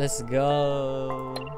Let's go.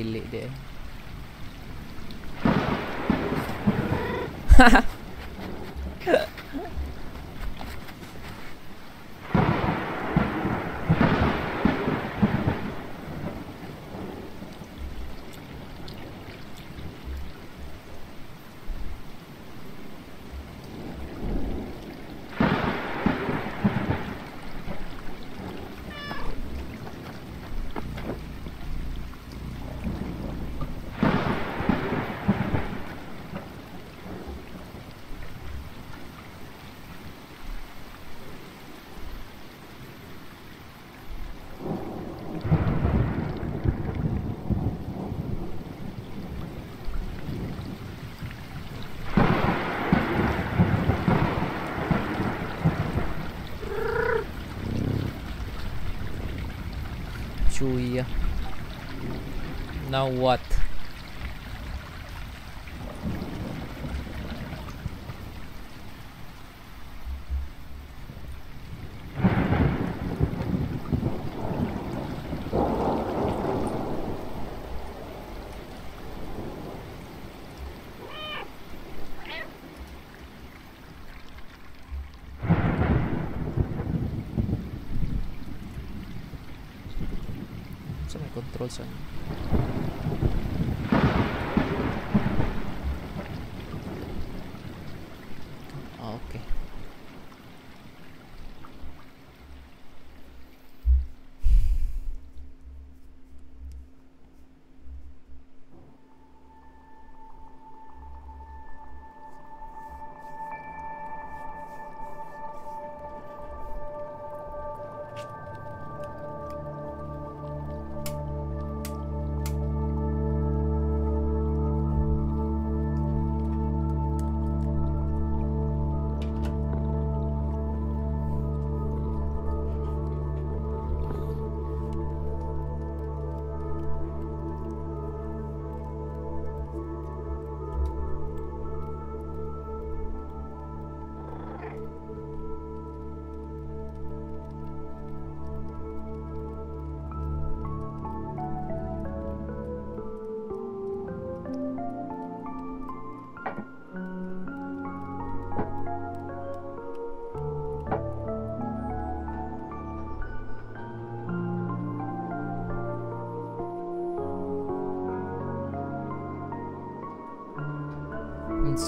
bilik dia. Now what?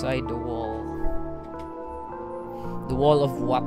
Inside the wall. The wall of what?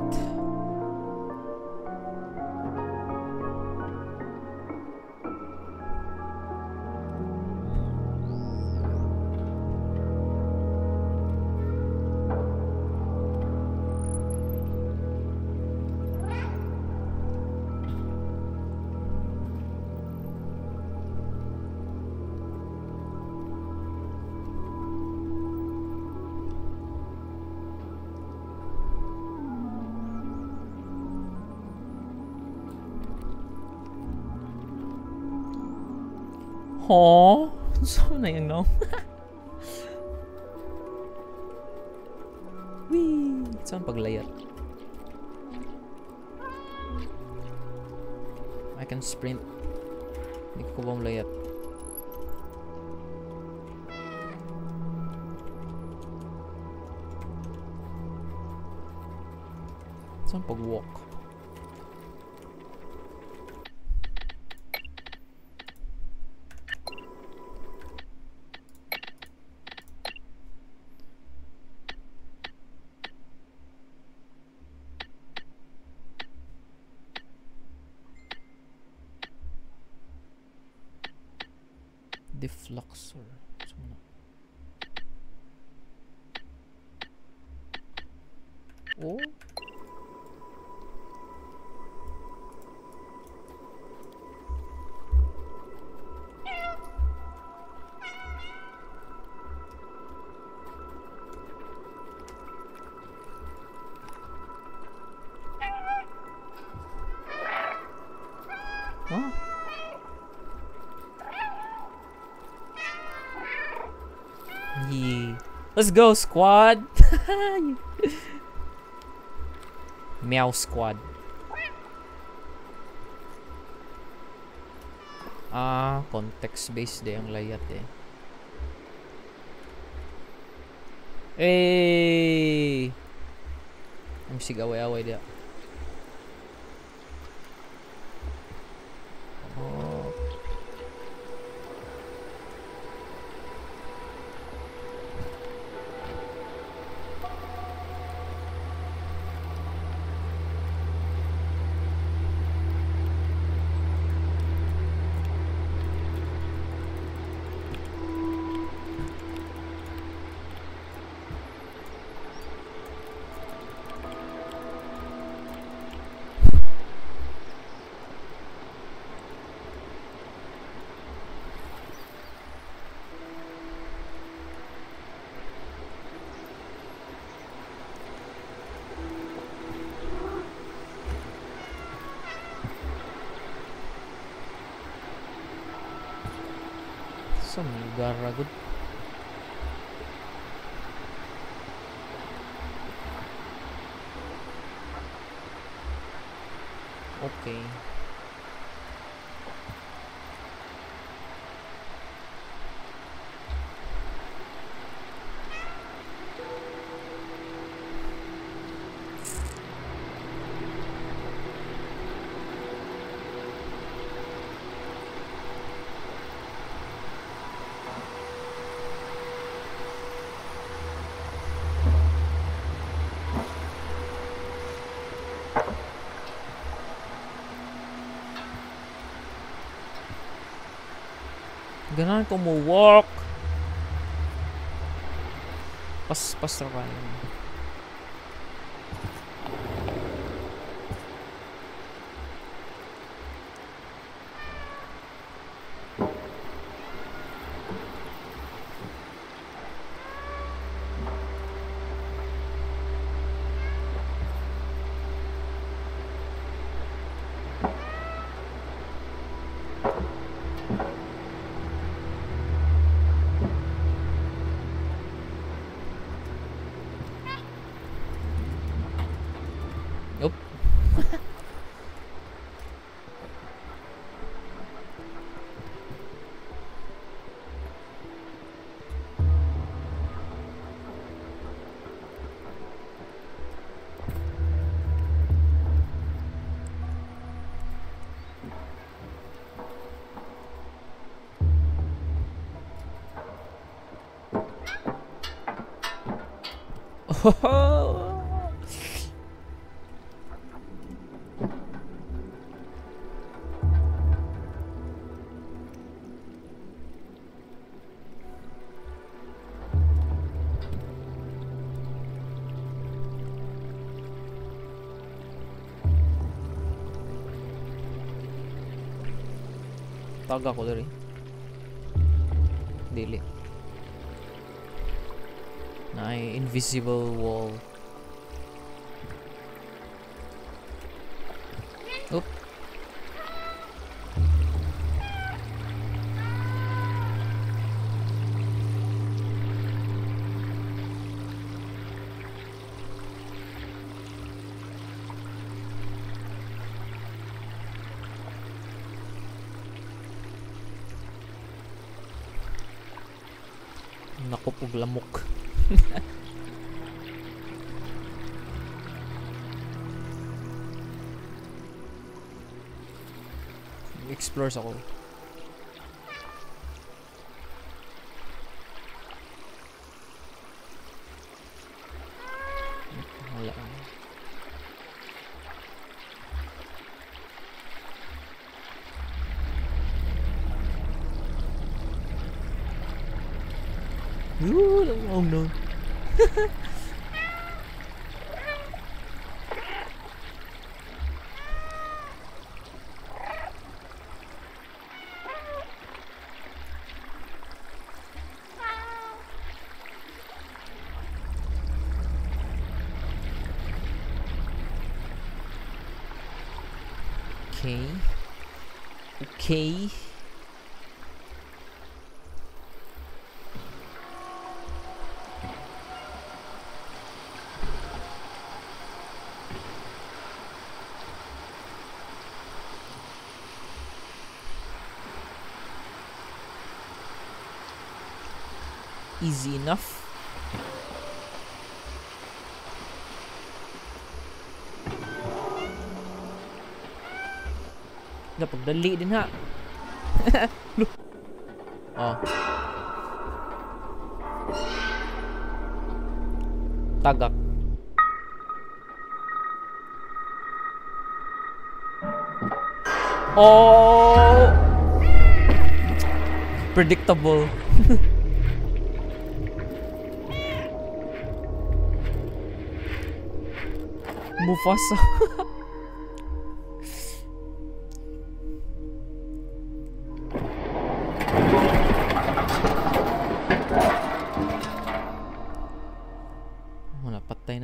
Let's go, squad! Meow squad. Ah, context-based din ang layat eh. Hey! Ang sigaway-away dia. Lugar ragod. Okay. Ganun, kumuwalk. Pas, pas na ba? 땅가 고대리. Na invisible wall. Oop. Nakupog lamok. Explore ako. Wala. Ooh, oh no. Okay. Okay. Easy enough. Dapat dali din ha. Oh. Tagak. Oh! Predictable. Mufasa.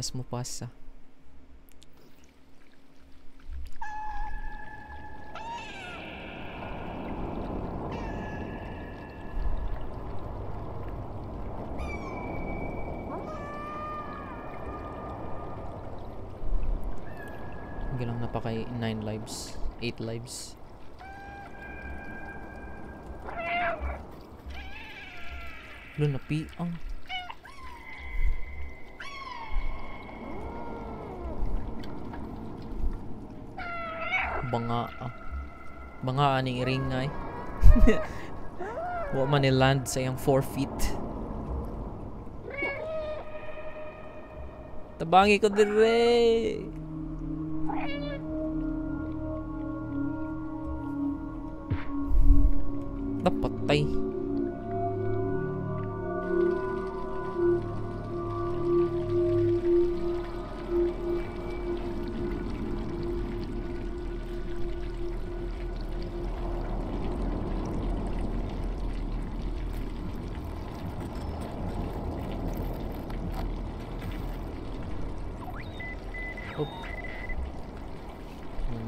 minus Mufasa. Galang na 9 lives, 8 lives. Lunapi ang... Oh. Banga ah. Banga aning ring ay. Man ni land sa iyang 4 feet. Tabangi ko dire.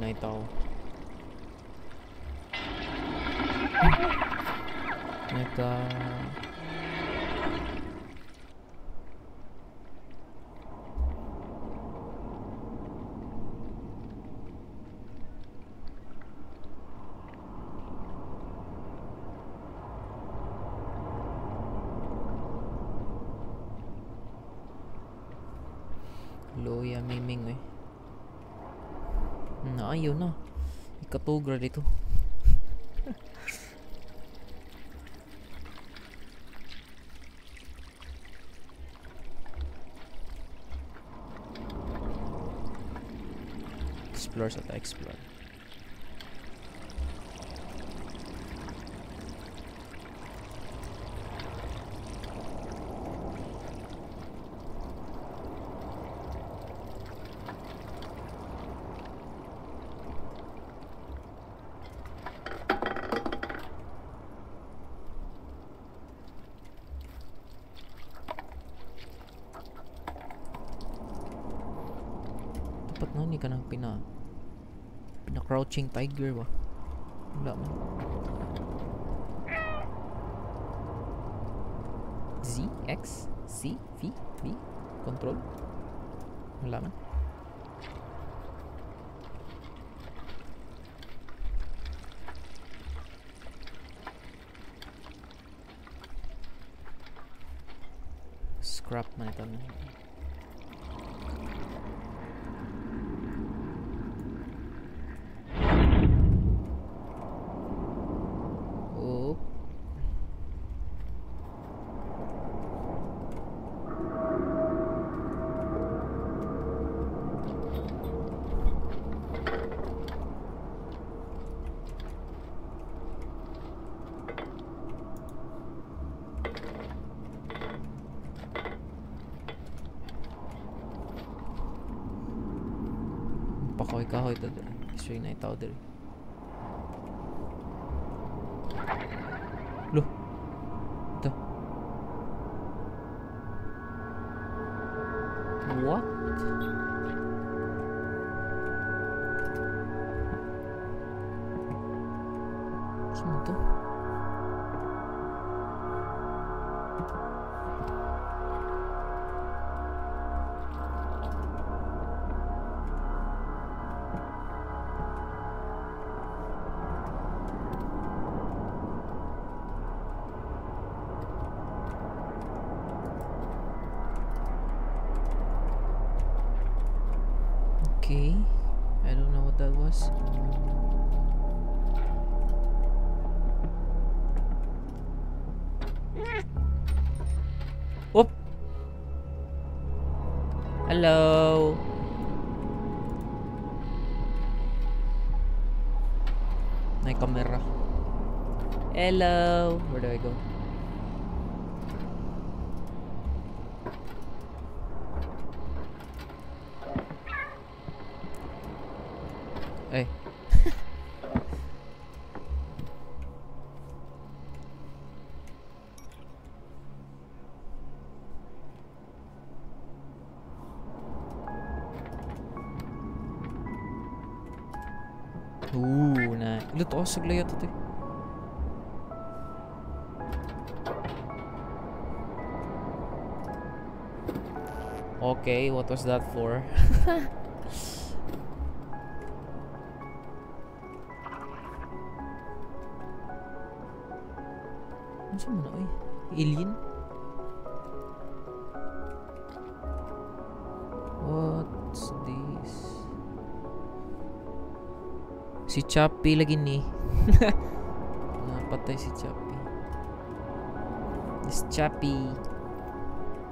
na ito naka Ikatugra dito. Explore explore. Crouching tiger ba? Wala man. Z, X, C, V, B, control. Wala man. kahoy-kahoy to dere. Iswing na itaw dere. Hello! Where do I go? Ay. Ooh, na. Luto ako saglayo to. Oh, te. Okay, what was that for? Ano sa mga oy? Alien? What's this? Si Chappy lagi ni. Napatay si Chappy. This Chappy.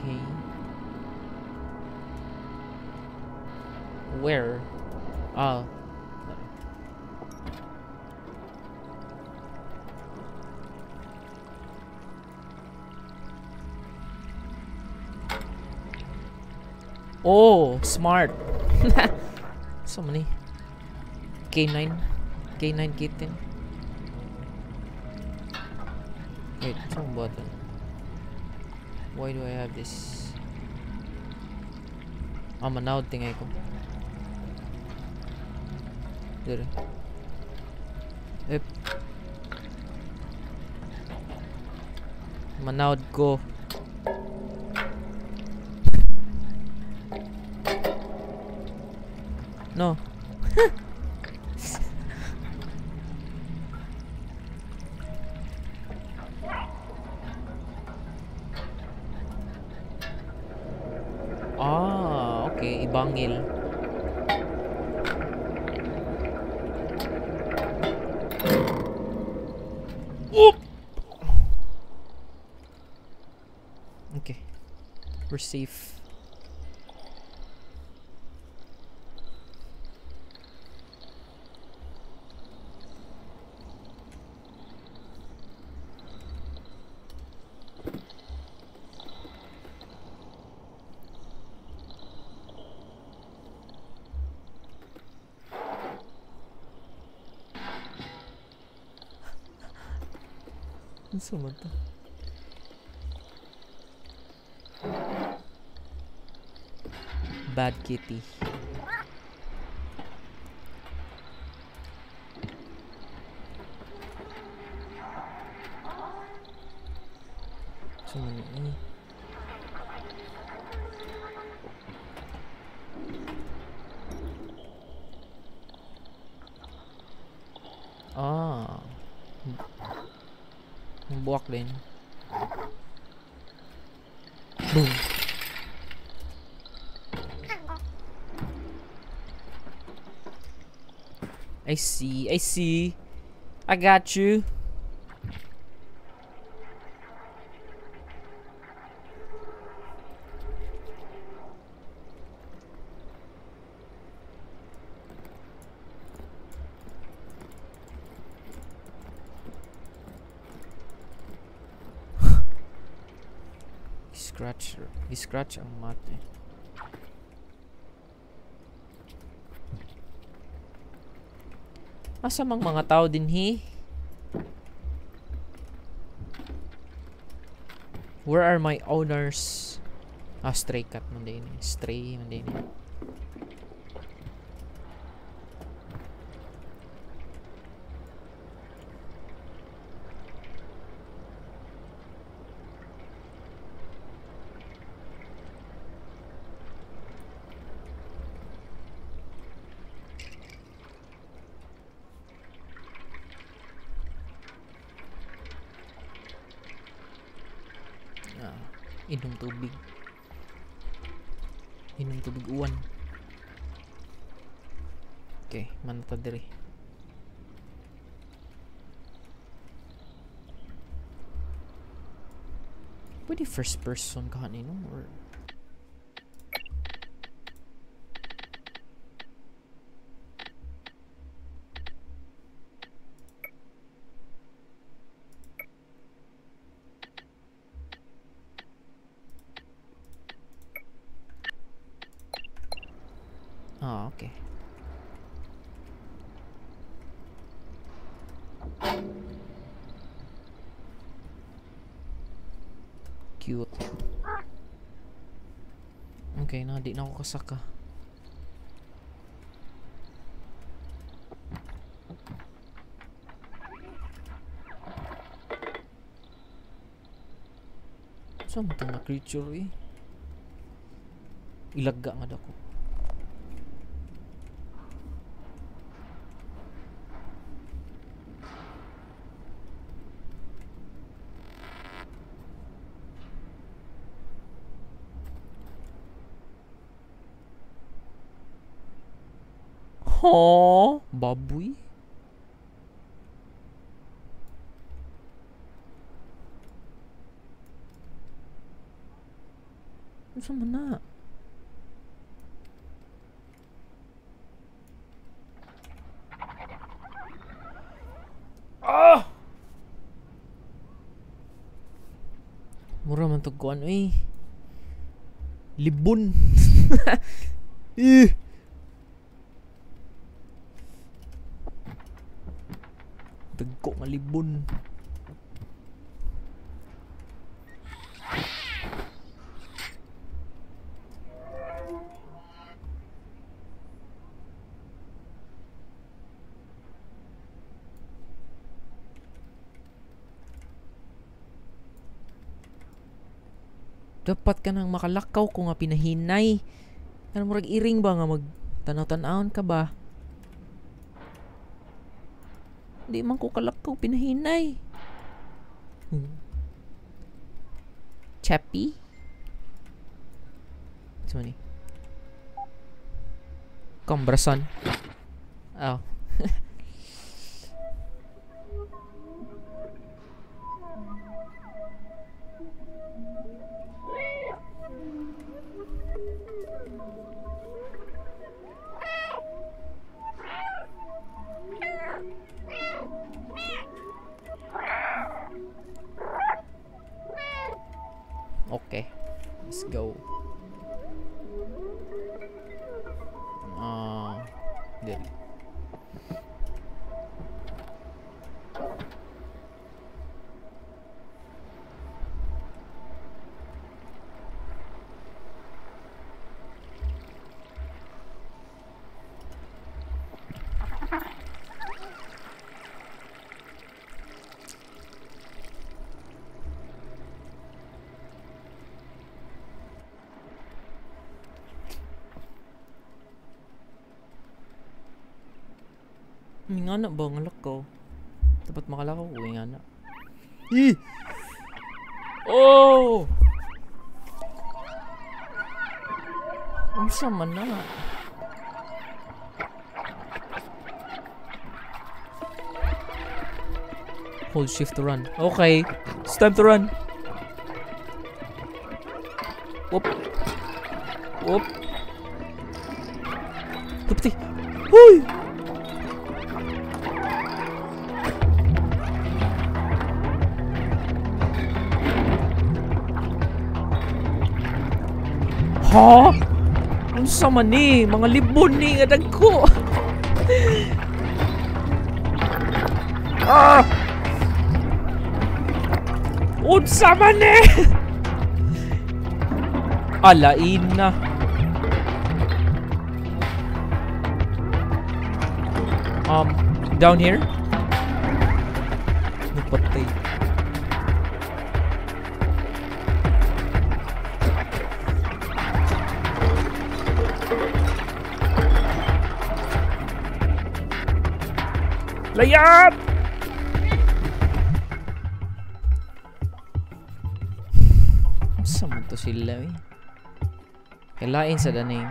Okay. Where? Ah. Oh, smart. so many. K9. K9 kitten. Wait, some button. Why do I have this? Ah, manaw tingay ko. Dire. Ep. Manaud ko. No. isso, mano? Bad Kitty. Cuman ini. Din. Boom. I see, I see. I got you. Scratch ang mate. Asa mang mga tao din hi? Where are my owners? Ah, stray cat man din. Stray man din. First person ka kanino or Osaka. Sama tengah creature ni. Eh? Ilagak ngada aku. Kuan eh. Libon. eh. Dagko nga libon. Dapat ka nang makalakaw ko nga pinahinay. Ano murag iring ba nga mag tanaw-tanawon ka ba? Di man ko kalakaw pinahinay. Hmm. Chappy? What's money? Combrason. Oh. Nga na ba ang lakaw? Dapat makalakaw ko, may nga na. Eh! Oh! Ang sama na. Hold shift to run. Okay. It's time to run. Whoop. Whoop. Tupti. Huy! Ha? Ang sama ni, mga libon ni nga dagko. ah! Unsa man ni? Alain na. Um, down here? Layup! Saan to sila eh? Hilain sa the name.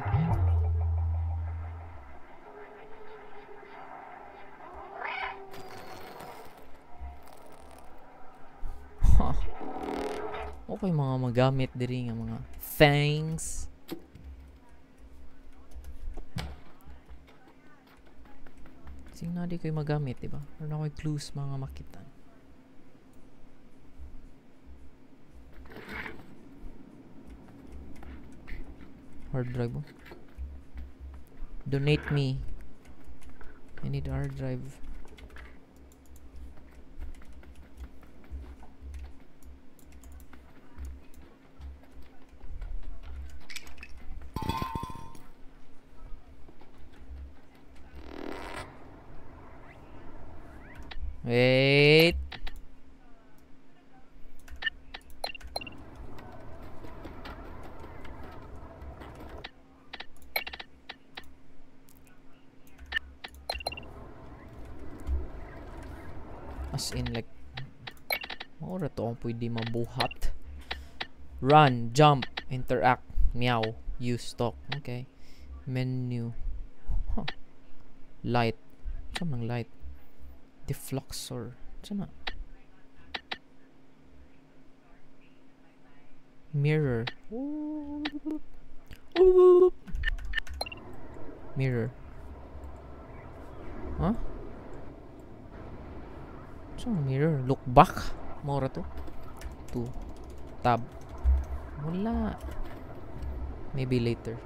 Huh. Okay mga magamit diri nga mga thanks. Na di ko'y magamit, di ba? Meron ako'y clues mga makitan. Hard drive mo. Donate me. I need hard drive. Wait. As in like Ora to ang pwede mabuhat. Run, jump, interact, meow, use, talk. Okay. Menu. Huh. Light. Saan ng light? Defluxor. Saan na? Mirror. Mirror. Huh? Ang mirror? Look back? Mora to? To. Tab. Wala. Maybe later.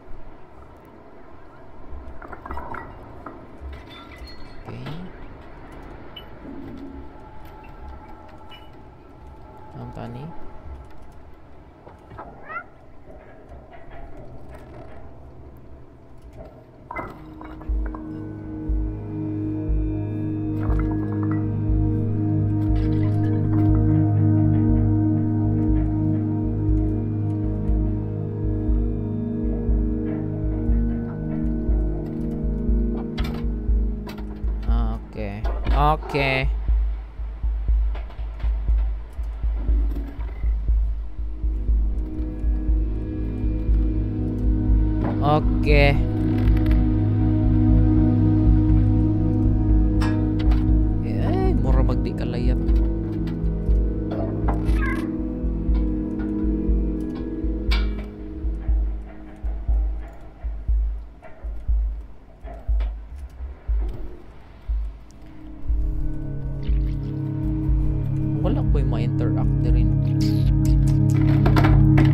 Wala ko yung ma-interact rin.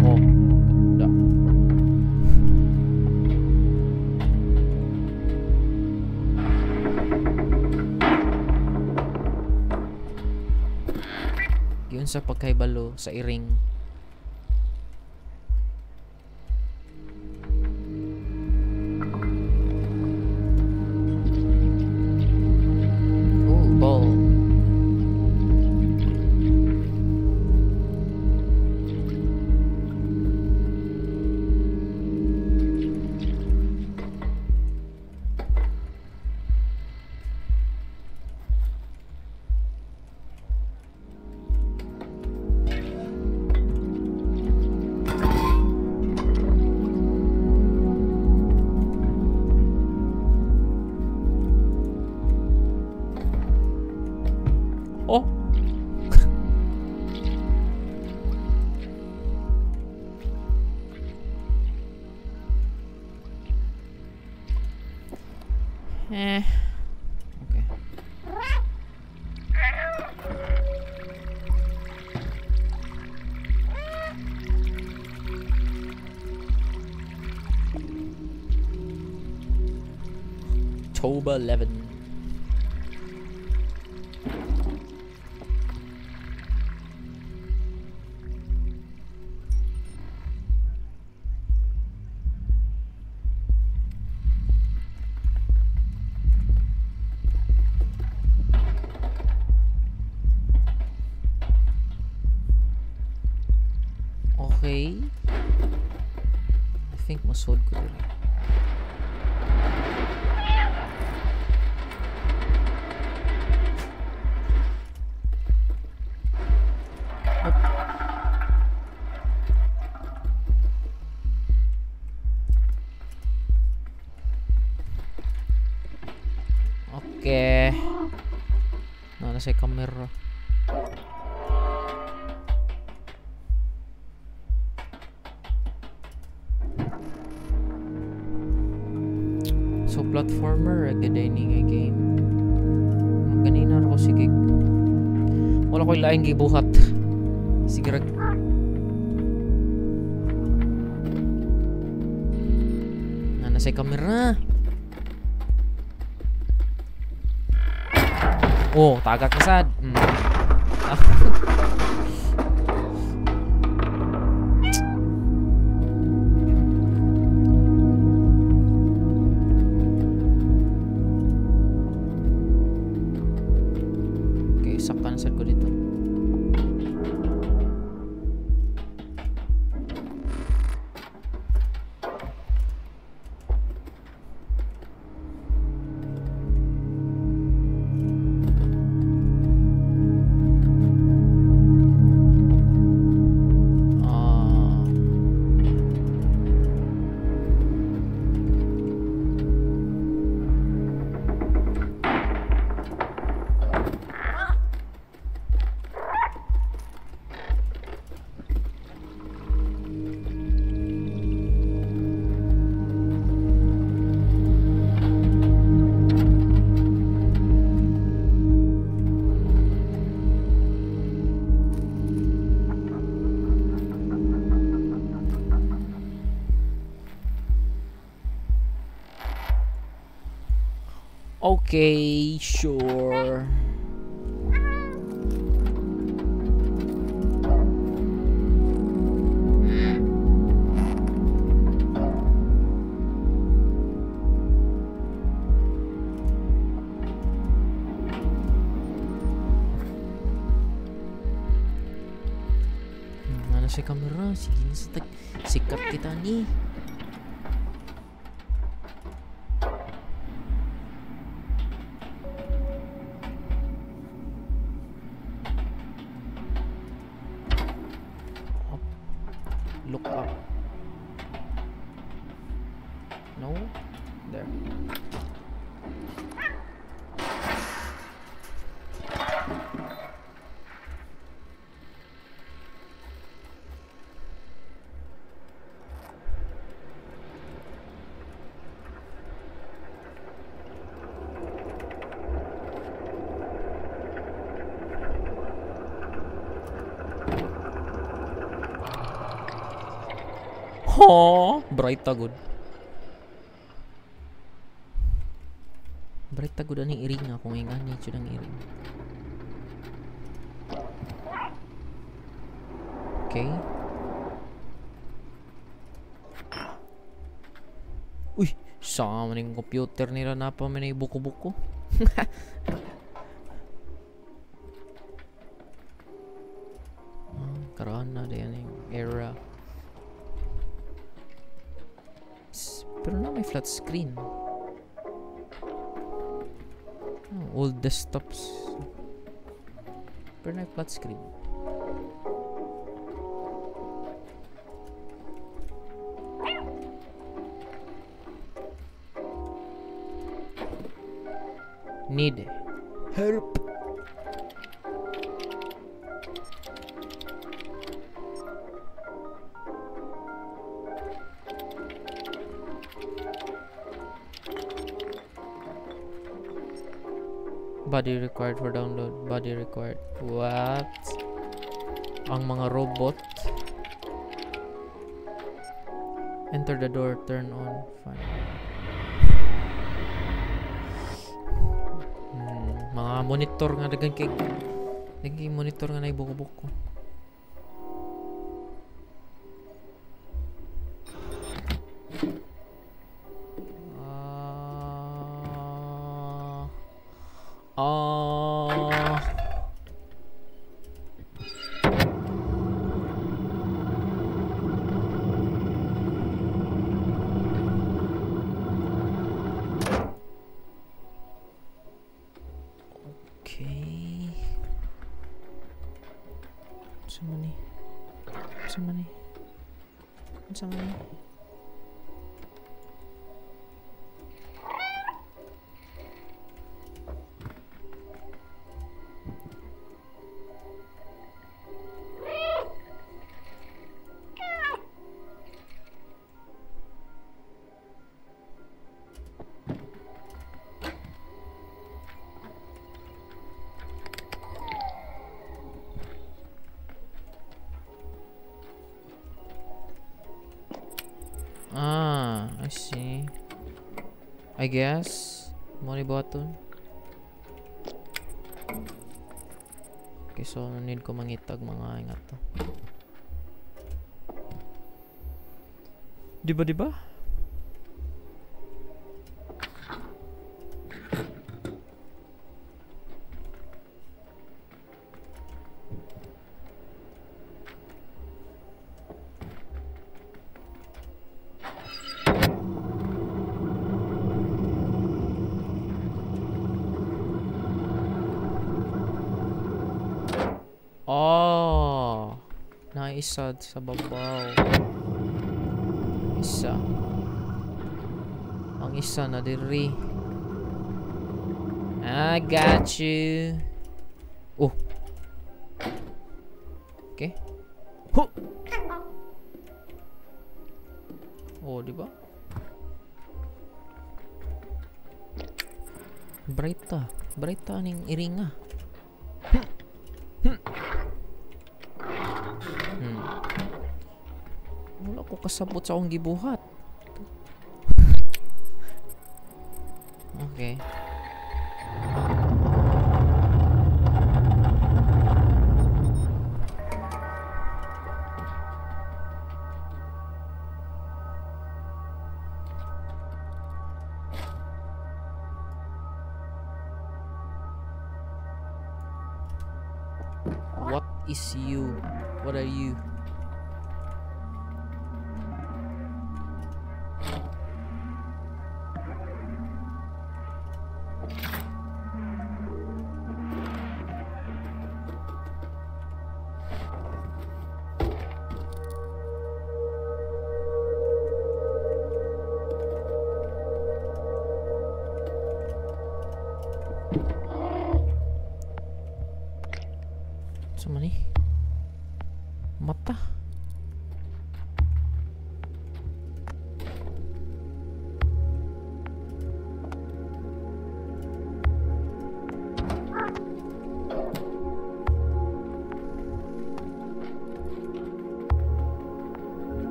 Oh, da. Yun sa pagkaibalo sa iring. October saya mirror so platformer at the dining a game. Ganina ako sige wala ko laing gibuhat. Sige na saya kamera Oh, tagak na sad. Mm. okay, sure. Mana sih kamera segini setek sikap kita nih Berita Breitagod ang iring ako kung ingan niya ang iring. Okay. Uy, sama maning computer nila na pa manay buko-buko. Flat screen. Oh, old desktops. Pero na flat screen. Need help. Body required for download. Body required. What? Ang mga robot. Enter the door, turn on. Fine. Hmm, mga monitor nga dagan kay kay monitor nga naibuko-buko. Ah. I guess. Money button. Okay, so need ko mangitag mga ingat to. Di ba, naisa sa babaw. Isa. Ang isa na diri. I got you. Oh. Okay. Huh. Oh, di ba? Bright ta. Bright ning iringa. Kasabot sa akong gibuhat.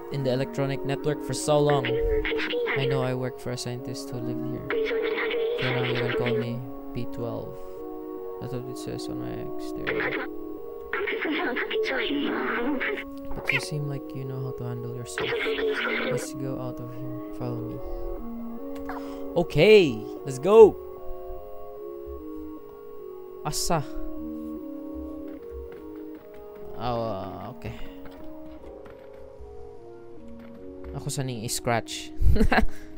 Trapped in the electronic network for so long. I know I work for a scientist who live here. For now, can call me B12. That's what it says on my exterior. But you seem like you know how to handle yourself. Let's go out of here. Follow me. Okay, let's go. Asa. Oh, uh, okay. Ako sa ning i-scratch.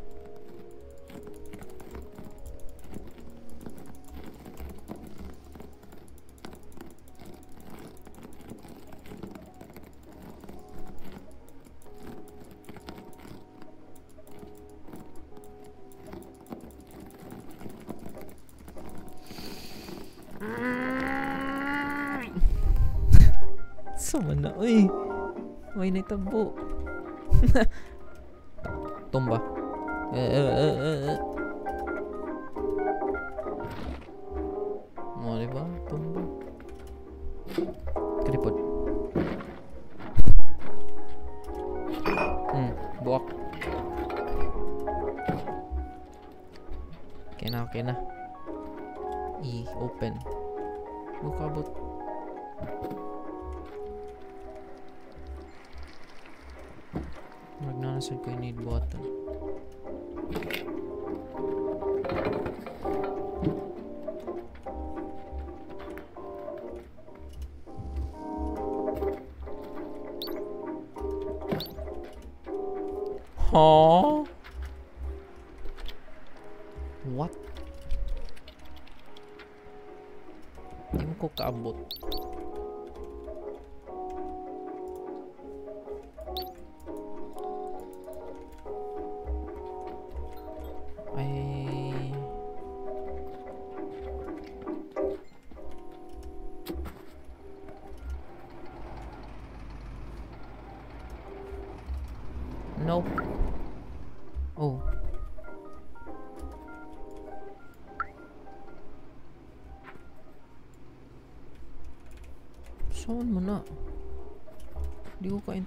Sama na, uy. May nagtabo. Ko yung need button.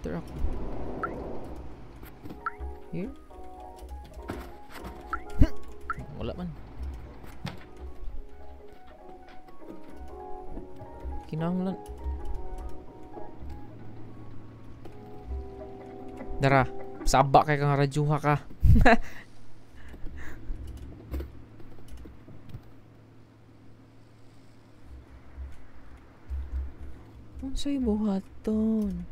they're up here wala man. Kinanglan dara sabak kay kang rajuha ka Unsa ibuhaton?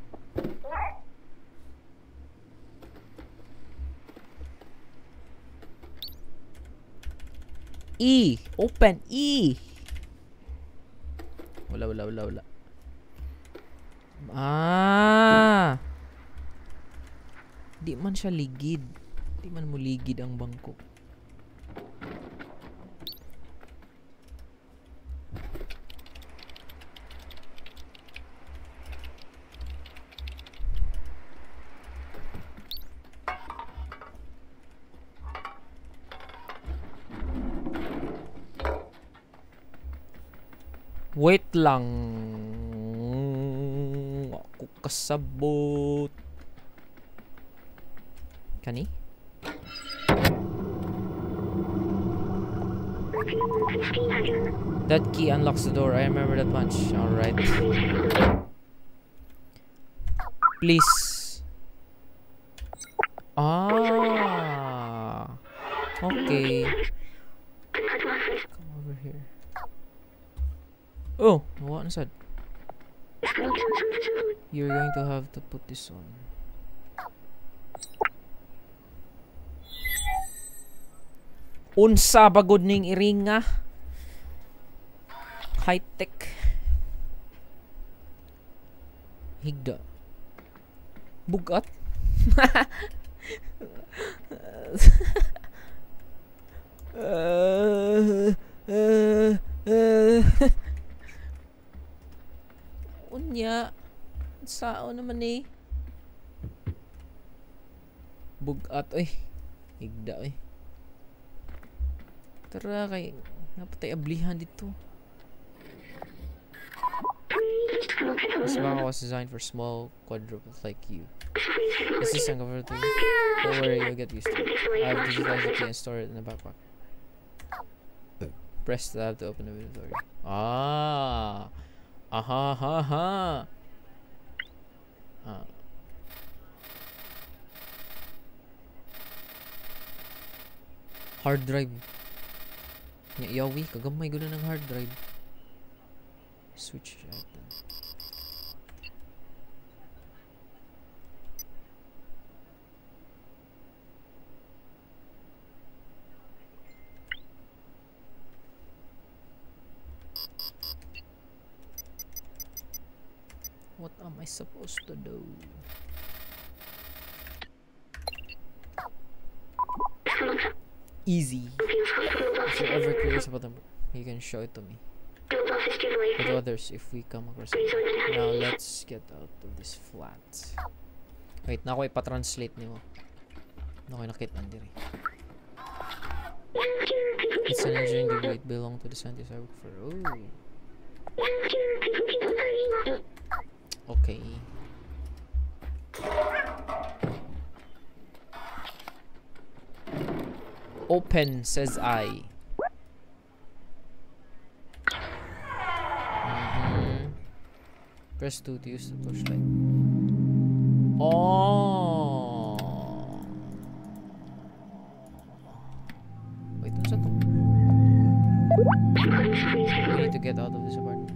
Open. E. Wala, wala, wala, wala. Ah. Di man siya ligid. Di man mo ligid ang bangko. Lang. Ako kasabot. Kani? That key unlocks the door. I remember that much. Alright. Please. Ah. Okay. Oh, what is that? You're going to have to put this on. Unsa bagod ning iringa? High tech. Higda. Bugat. uh, uh, uh. Unya. Sao naman eh. Bugat oy. Higda oy. Tara kay napatay ablihan dito. This baka was designed for small quadruples like you. Is this uncomfortable? Don't worry, you'll get used to it. I've digitized the and stored it in the backpack. Press tab to open the inventory. Ah! Aha ha ha! Ah. Hard drive. Nya yawi, kagamay guna ng hard drive. Switch item. What am I supposed to do? Easy. If you're ever curious about them, you can show it to me. With others if we come across it. Now let's get out of this flat. Wait, na ako ipa-translate nimo. Na ako nakit diri. It's an engineering degree. It belong to the scientist I work for. Oh. Okay. Open, says I. Mhm. Press 2 to use the torchlight. Oh. Wait, what's that? We need to get out of this apartment.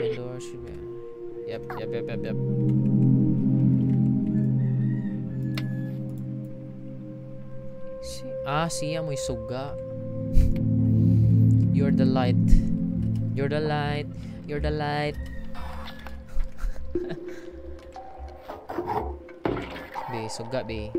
Main door. Should. Yep, yep, yep, yep, yep. Si ah, siya mo'y suga. You're the light. You're the light. You're the light. be, suga be.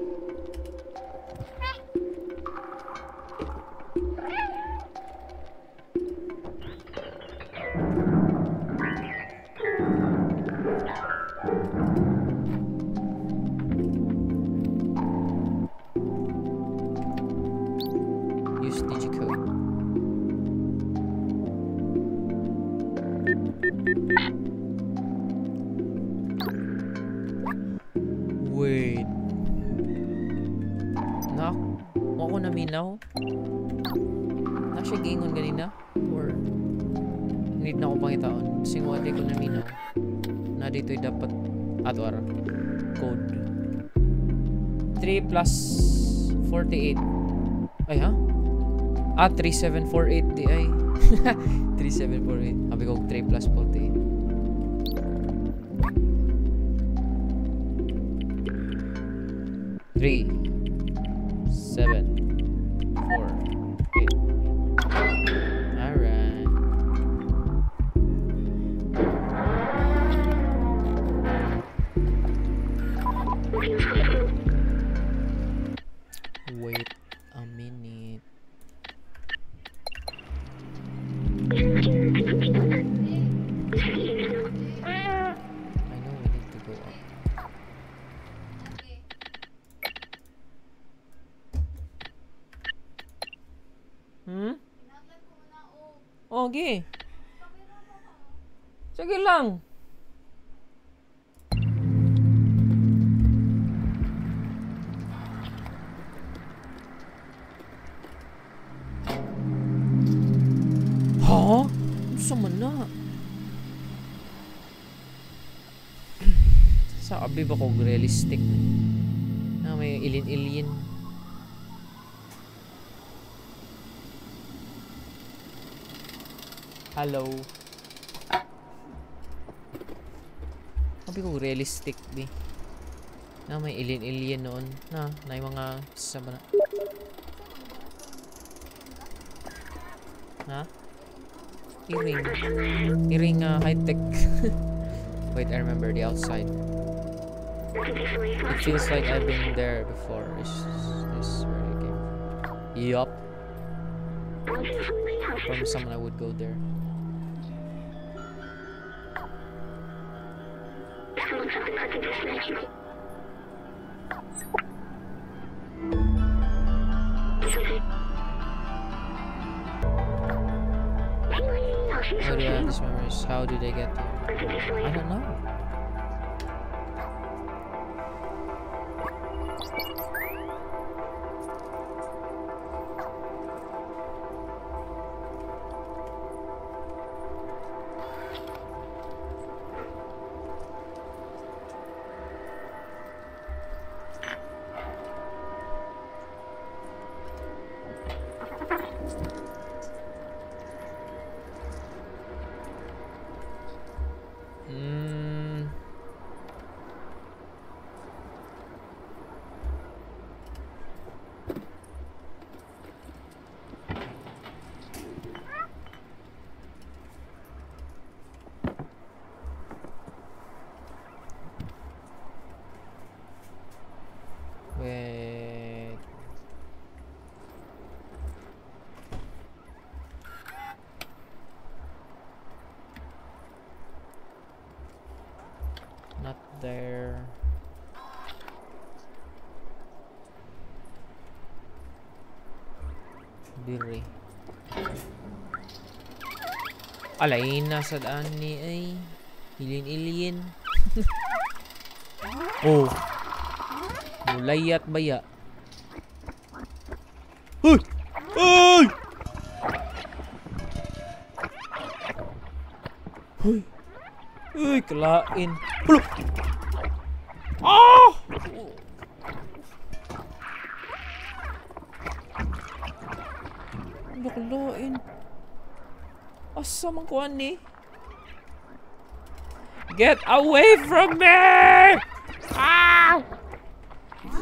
mga di ko namina na dito'y dapat at code. 3 plus 48 ay ha ah 3748 di ay 3748 sabi ko 3 plus 48 3 7 Sabi ba ko realistic na may ilin-ilin? Hello. Sabi ko realistic di. Na may ilin-ilin noon na na yung mga sa na. Ha? Earring. Earring uh, high-tech. Wait, I remember the outside. It feels like I've been there before. Is this where I came from? Yup. From someone I would go there. Oh have these memories. How did they get there? I don't know. Alain na daan ani ay. Ilin ilin. oh. Mulayat baya. Uy! Uy! Uy! Uy, kelain. Nossa, ni. Get away from me! Ah!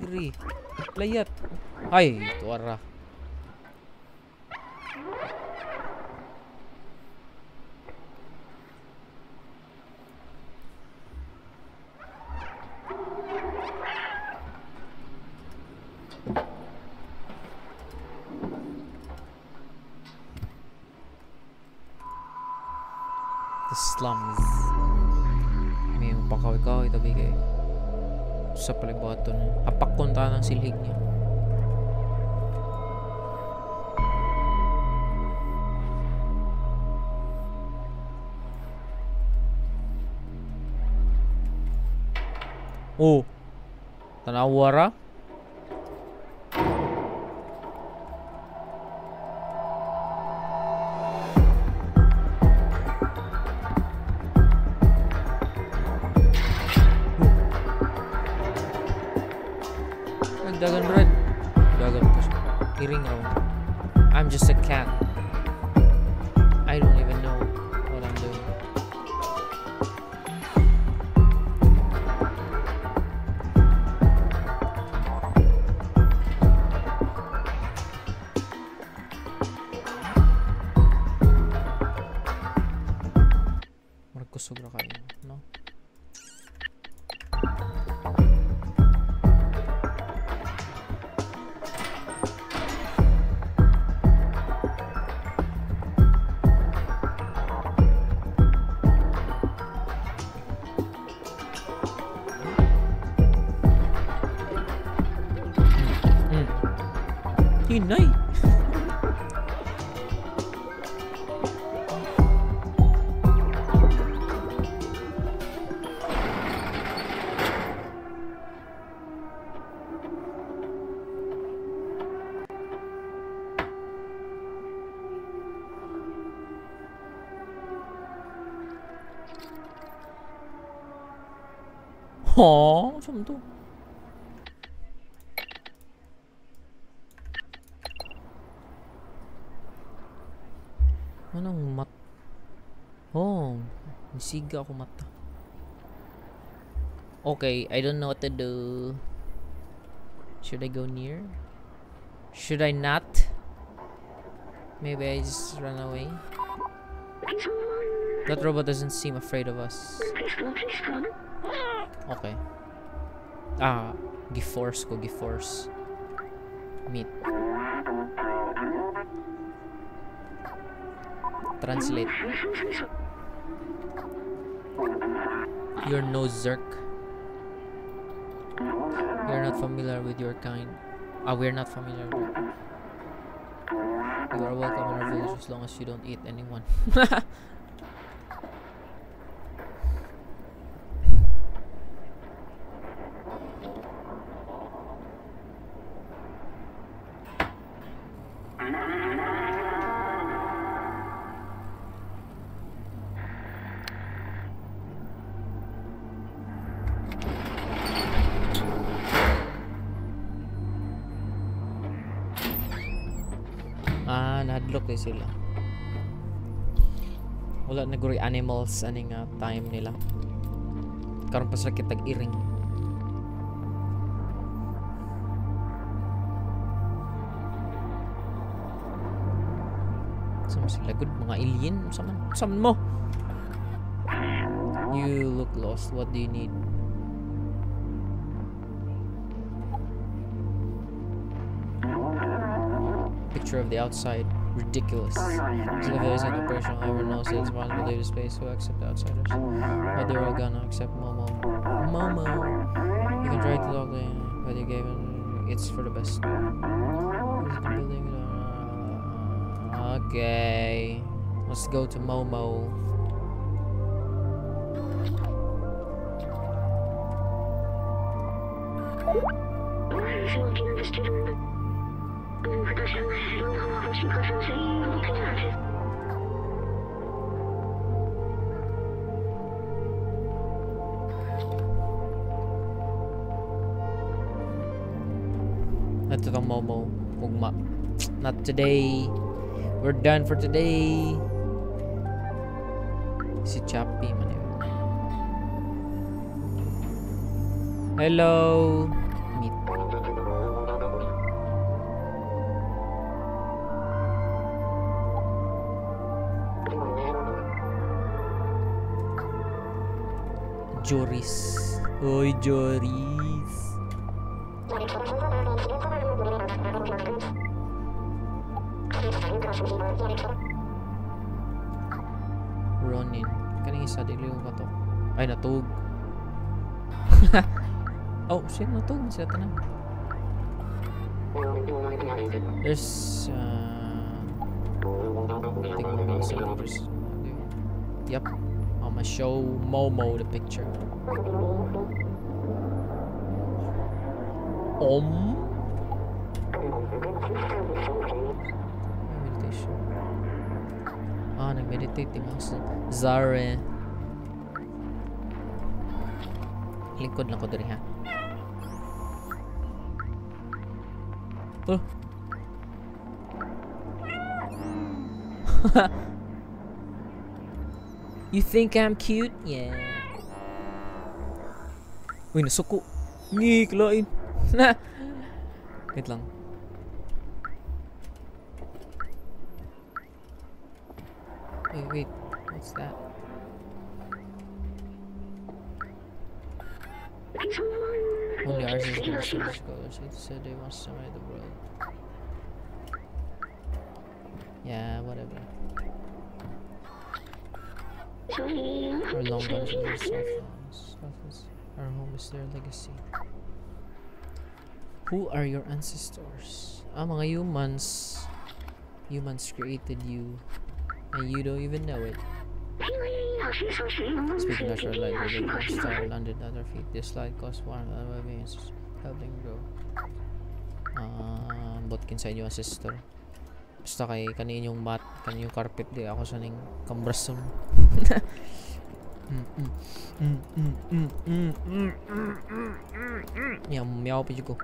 Giri. Layat. Hai, itu. Suara. Nisiga ako mata. Okay, I don't know what to do. Should I go near? Should I not? Maybe I just run away. That robot doesn't seem afraid of us. Okay. Ah, Giforce ko, force. Meet. Translate. You're no Zurk. You're not familiar with your kind. Ah, we're not familiar with You are welcome in our village as long as you don't eat anyone. ah, nahadlok eh sila. Wala na guri animals aning nga time nila. Karon pa sila kitag iring. Sama sila good mga alien saman saman mo. You look lost. What do you need? Picture of the outside. Ridiculous. There isn't a person who ever knows it's possible to space to accept outsiders. But they're all gonna accept Momo. Momo! You can try to talk to him, but you gave him it's for the best. Uh, Okay. Let's go to Momo. Today. We're done for today. Si Chappy man yun. Hello. Meet. Joris. Oi, Joris. Isa dili ko to. Ay natug. oh, siya natug tanan. There's uh I think Momo said there's Yep. I'ma show Momo the picture. Om. Meditation. Ah, nag-meditate yung mga Zare. Lingkod lang ko diri ha. Oh. you think I'm cute? Yeah. Uy, nasuko. Ngi, kilain. Na. Wait lang. Only ours is gonna the scholars. It said they want to summarize the world. Yeah, whatever. Our long guns and their cell phones. Cell phones. Our home is their legacy. Who are your ancestors? Ah, mga humans. Humans created you. And you don't even know it. Speaking of your life, the star landed at our feet. This light caused warmth and waviness, helping grow. Um, uh, botkin sa inyo, sister. Basta kay kanin yung mat, kanin yung carpet di ako sa ning kambrasom. Meow, meow, pidyo ko.